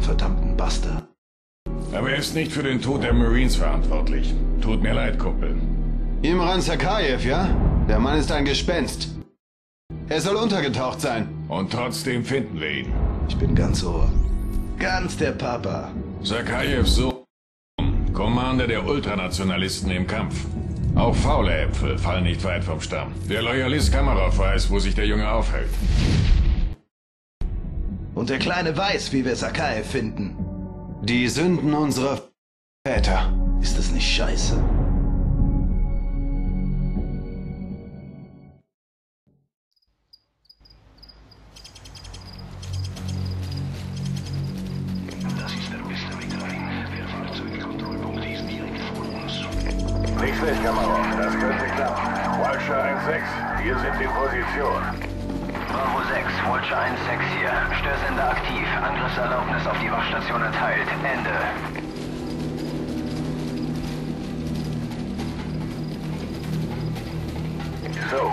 Den verdammten Buster. Aber er ist nicht für den Tod der Marines verantwortlich. Tut mir leid, Kumpel. Imran Sakayev, ja? Der Mann ist ein Gespenst. Er soll untergetaucht sein. Und trotzdem finden wir ihn. Ich bin ganz ohr. Ganz der Papa. Sakayevs Sohn. Commander der Ultranationalisten im Kampf. Auch faule Äpfel fallen nicht weit vom Stamm. Der Loyalist Kamarov weiß, wo sich der Junge aufhält. Und der Kleine weiß, wie wir Sakaev finden. Die Sünden unserer Väter. Ist das nicht scheiße? Das ist der Mr. McLean. Der Fahrzeugkontrollpunkt ist direkt vor uns. Nicht schlecht, Kamerov. Das könnte klappen. Walscher 1-6, wir sind in Position. Bravo 6, Watcher 1-6 hier. Störsender aktiv. Angriffserlaubnis auf die Wachstation erteilt. Ende. So,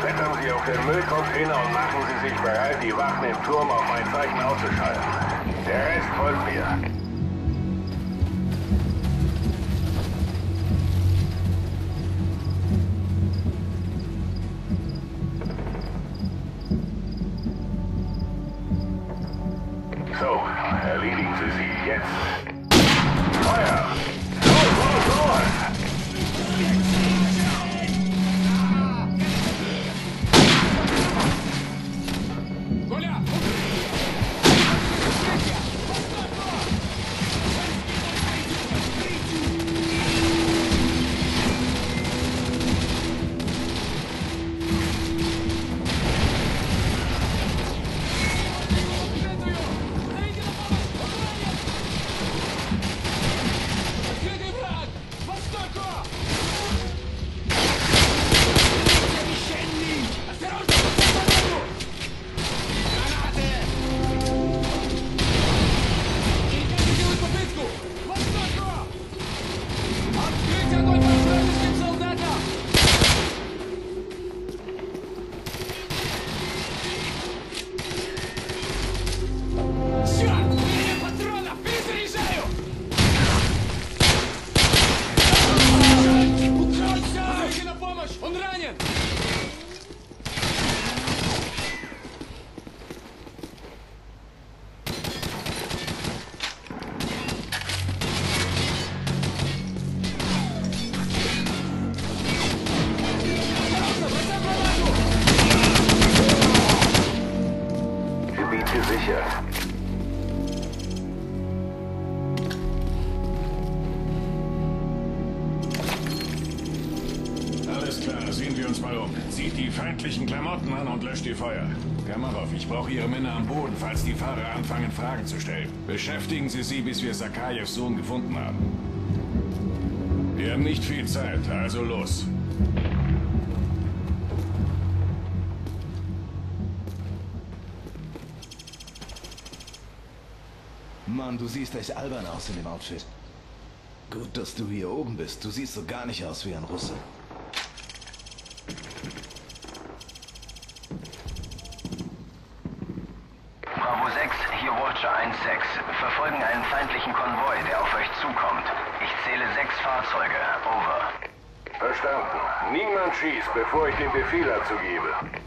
klettern Sie auf den Müllcontainer und machen Sie sich bereit, die Wachen im Turm auf mein Zeichen auszuschalten. Der Rest folgt mir. Он ранен! Feindlichen Klamotten an und löscht die Feuer. Kamarov, ich brauche Ihre Männer am Boden, falls die Fahrer anfangen, Fragen zu stellen. Beschäftigen Sie sie, bis wir Sakayevs Sohn gefunden haben. Wir haben nicht viel Zeit, also los. Mann, du siehst echt albern aus in dem Outfit. Gut, dass du hier oben bist. Du siehst so gar nicht aus wie ein Russe. Bravo 6, hier Watcher 1-6. Verfolgen einen feindlichen Konvoi, der auf euch zukommt. Ich zähle sechs Fahrzeuge. Over. Verstanden. Niemand schießt, bevor ich den Befehl dazu gebe.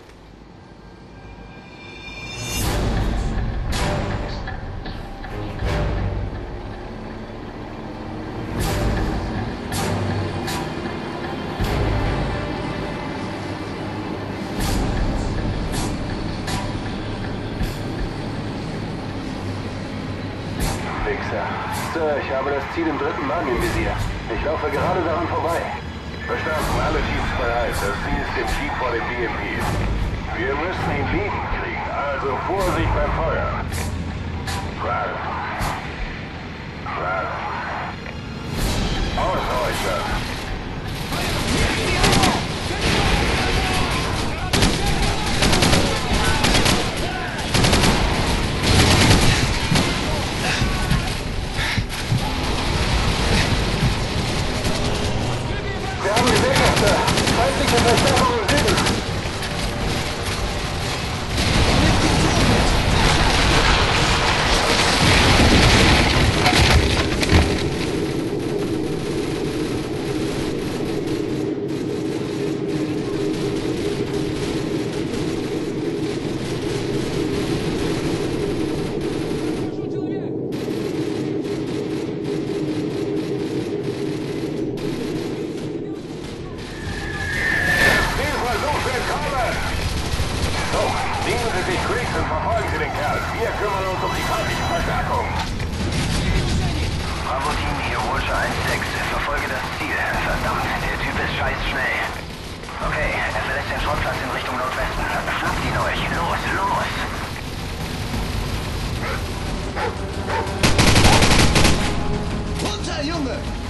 Sir, ich habe das Ziel im dritten Mann im Visier. Ich laufe gerade daran vorbei. Verstanden, alle Teams bereit. Das Ziel ist im Jeep vor dem BMP. Wir müssen ihn liegen kriegen, also Vorsicht beim Feuer. c'est qu'on va Sie den Kerl. Wir kümmern uns um die feindliche Verstärkung. Bravo Team, Hiroische 1-6. Verfolge das Ziel. Verdammt, der Typ ist scheiß schnell. Okay, er verlässt den Schrottplatz in Richtung Nordwesten. Schnappt ihn euch. Los, los! Junge!